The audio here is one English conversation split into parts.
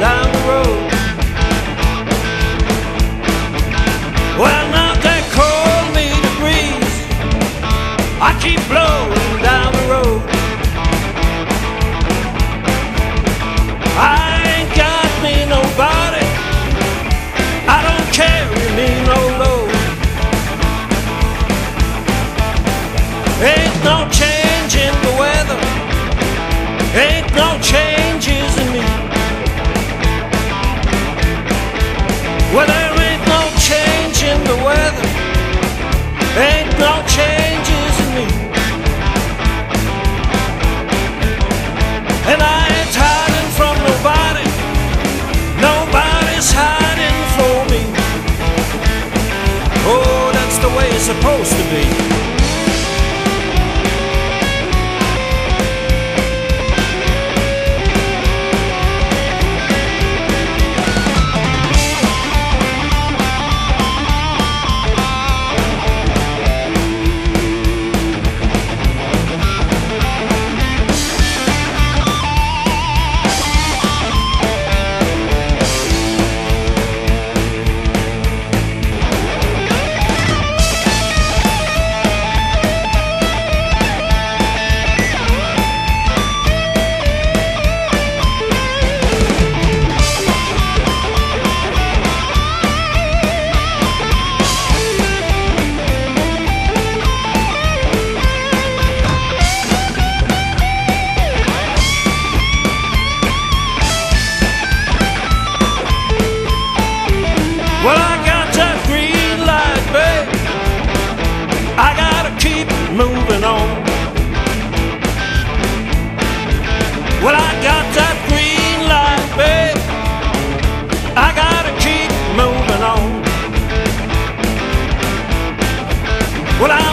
down the road. Well, now they call me the breeze. I keep blowing. Supposed to be. I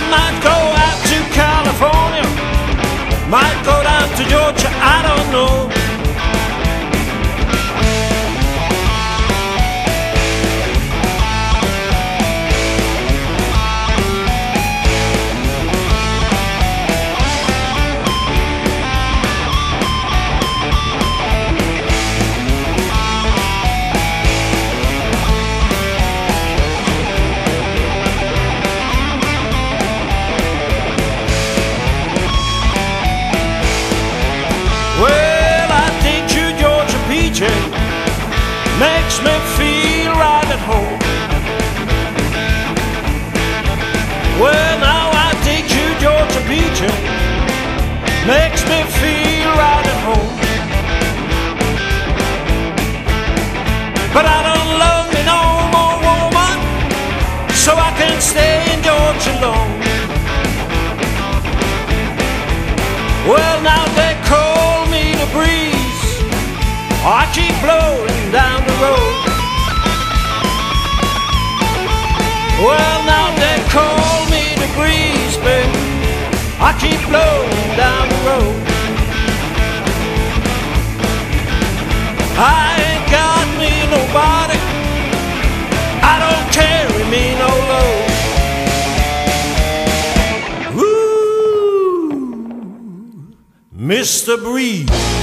makes me feel right at home. Blowing down the road. Well, now they call me the breeze, baby. I keep blowing down the road. I ain't got me nobody. I don't carry me no load. Ooh. Mr. Breeze.